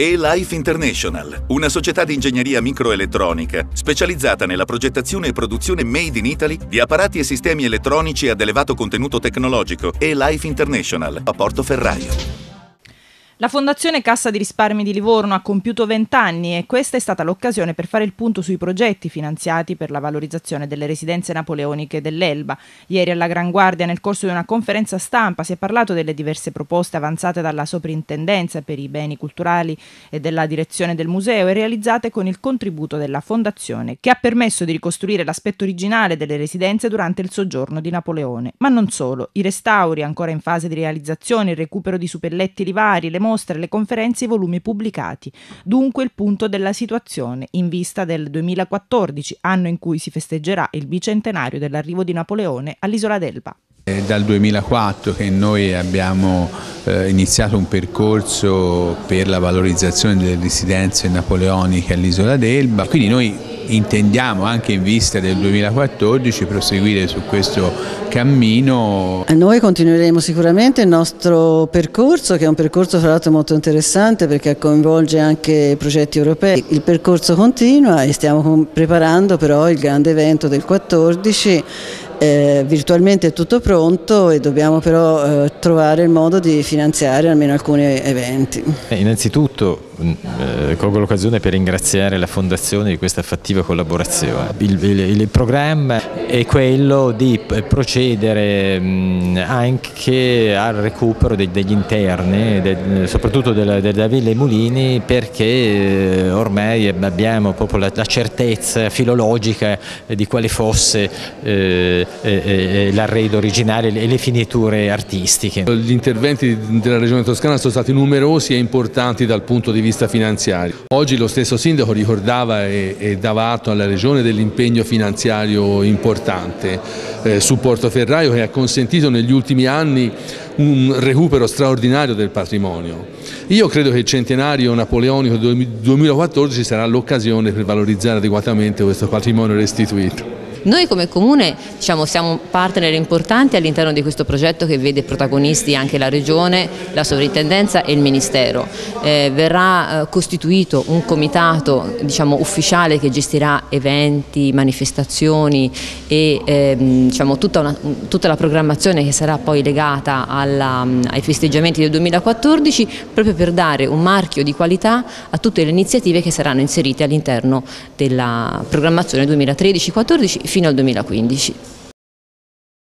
E-Life International, una società di ingegneria microelettronica specializzata nella progettazione e produzione made in Italy di apparati e sistemi elettronici ad elevato contenuto tecnologico. E-Life International, a Portoferraio. La Fondazione Cassa di Risparmi di Livorno ha compiuto 20 anni e questa è stata l'occasione per fare il punto sui progetti finanziati per la valorizzazione delle residenze napoleoniche dell'Elba. Ieri alla Gran Guardia, nel corso di una conferenza stampa, si è parlato delle diverse proposte avanzate dalla Soprintendenza per i beni culturali e della direzione del museo e realizzate con il contributo della Fondazione, che ha permesso di ricostruire l'aspetto originale delle residenze durante il soggiorno di Napoleone. Ma non solo, i restauri ancora in fase di realizzazione, il recupero di suppelletti livari, le mostre, le conferenze e i volumi pubblicati. Dunque il punto della situazione in vista del 2014, anno in cui si festeggerà il bicentenario dell'arrivo di Napoleone all'isola d'Elba. È dal 2004 che noi abbiamo eh, iniziato un percorso per la valorizzazione delle residenze napoleoniche all'isola d'Elba, quindi noi intendiamo anche in vista del 2014 proseguire su questo cammino. Noi continueremo sicuramente il nostro percorso che è un percorso fra l'altro molto interessante perché coinvolge anche progetti europei. Il percorso continua e stiamo preparando però il grande evento del 14 eh, virtualmente è tutto pronto e dobbiamo però eh, trovare il modo di finanziare almeno alcuni eventi. Eh, innanzitutto eh, colgo l'occasione per ringraziare la Fondazione di questa fattiva collaborazione. Il, il, il programma è quello di procedere mh, anche al recupero de, degli interni, de, soprattutto della, della Villa Mulini perché eh, ormai abbiamo proprio la, la certezza filologica di quale fosse eh, l'arredo originale e le finiture artistiche. Gli interventi della Regione Toscana sono stati numerosi e importanti dal punto di vista finanziario. Oggi lo stesso Sindaco ricordava e, e dava atto alla Regione dell'impegno finanziario importante eh, su Portoferraio che ha consentito negli ultimi anni un recupero straordinario del patrimonio. Io credo che il centenario napoleonico 2014 sarà l'occasione per valorizzare adeguatamente questo patrimonio restituito. Noi come Comune diciamo, siamo partner importanti all'interno di questo progetto che vede protagonisti anche la Regione, la Sovrintendenza e il Ministero. Eh, verrà eh, costituito un comitato diciamo, ufficiale che gestirà eventi, manifestazioni e ehm, diciamo, tutta, una, tutta, la programmazione che sarà poi legata alla, ai festeggiamenti del 2014 proprio per dare un marchio di qualità a tutte le iniziative che saranno inserite all'interno della programmazione 2013-2014 fino al 2015.